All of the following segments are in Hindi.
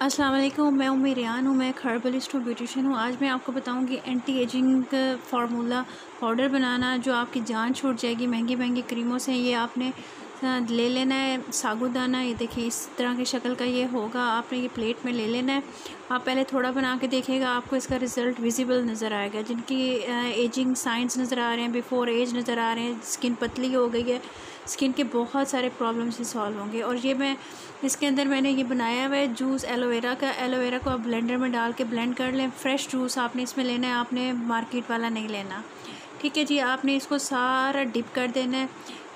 अस्सलाम वालेकुम, मैं उम्र रियान हूँ, मैं हर्बलिस्ट हूँ ब्यूटिशियन हूँ। आज मैं आपको बताऊँगी एंटी एजिंग फार्मूला पाउडर बनाना जो आपकी जान छूट जाएगी महँगी महँगी क्रीमों से ये आपने ले लेना है सागुदाना ये देखिए इस तरह की शक्ल का ये होगा, आपने ये प्लेट में ले लेना है। आप पहले थोड़ा बना के देखिएगा, आपको इसका रिज़ल्ट विजिबल नज़र आएगा। जिनकी एजिंग साइंस नज़र आ रहे हैं, बिफ़ोर एज नज़र आ रहे हैं, स्किन पतली हो गई है, स्किन के बहुत सारे प्रॉब्लम्स से सॉल्व होंगे। और ये मैं, इसके अंदर मैंने ये बनाया हुआ है, जूस एलोवेरा का। एलोवेरा को आप ब्लेंडर में डाल के ब्लेंड कर लें, फ्रेश जूस आपने इसमें लेना है, आपने मार्केट वाला नहीं लेना। ठीक है जी, आपने इसको सारा डिप कर देना है।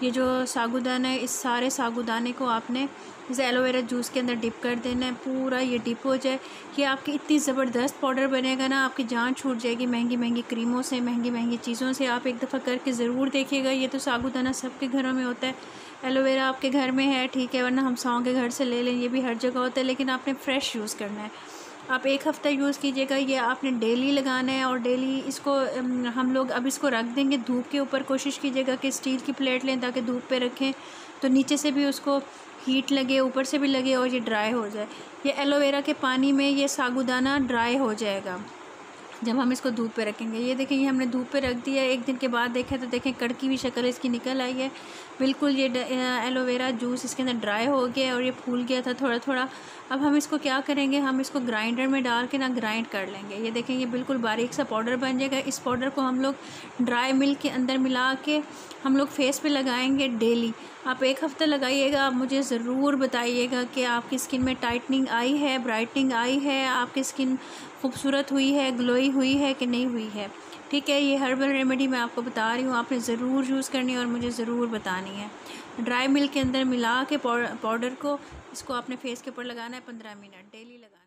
ये जो सागुदाना है, इस सारे सागुदाने को आपने इस एलोवेरा जूस के अंदर डिप कर देना है। पूरा ये डिप हो जाए। ये आपकी इतनी ज़बरदस्त पाउडर बनेगा ना, आपकी जान छूट जाएगी। महँगी महँगी क्रीमों से, महँगी महँगी चीज़ों से आप एक दफ़ा करके ज़रूर देखिएगा। ये तो सागुदाना सबके घरों में होता है। एलोवेरा आपके घर में है, ठीक है, वरना हम सौ के घर से ले लें, ये भी हर जगह होता है, लेकिन आपने फ़्रेश यूज़ करना है। आप एक हफ़्ता यूज़ कीजिएगा, ये आपने डेली लगाना है और डेली इसको हम लोग अब इसको रख देंगे धूप के ऊपर। कोशिश कीजिएगा कि स्टील की प्लेट लें ताकि धूप पे रखें तो नीचे से भी उसको हीट लगे, ऊपर से भी लगे और ये ड्राई हो जाए। ये एलोवेरा के पानी में ये सागुदाना ड्राई हो जाएगा। जब हम इसको धूप पे रखेंगे। ये देखें, ये हमने धूप पे रख दिया एक दिन के बाद देखें तो देखें, कड़की हुई शक्ल इसकी निकल आई है। बिल्कुल ये एलोवेरा जूस इसके अंदर ड्राई हो गया और ये फूल गया था थोड़ा थोड़ा अब हम इसको क्या करेंगे? हम इसको ग्राइंडर में डाल के ना ग्राइंड कर लेंगे। ये देखें, ये बिल्कुल बारीक सा पाउडर बन जाएगा। इस पाउडर को हम लोग ड्राई मिल्क के अंदर मिला के हम लोग फेस पे लगाएँगे डेली आप एक हफ़्ता लगाइएगा। आप मुझे ज़रूर बताइएगा कि आपकी स्किन में टाइटनिंग आई है ब्राइटनिंग आई है, आपकी स्किन खूबसूरत हुई है ग्लोई हुई है कि नहीं हुई है। ठीक है, ये हर्बल रेमेडी मैं आपको बता रही हूँ, आपने ज़रूर यूज़ करनी है और मुझे ज़रूर बतानी है। ड्राई मिल्क के अंदर मिला के पाउडर को, इसको आपने फेस के ऊपर लगाना है पंद्रह मिनट डेली लगाना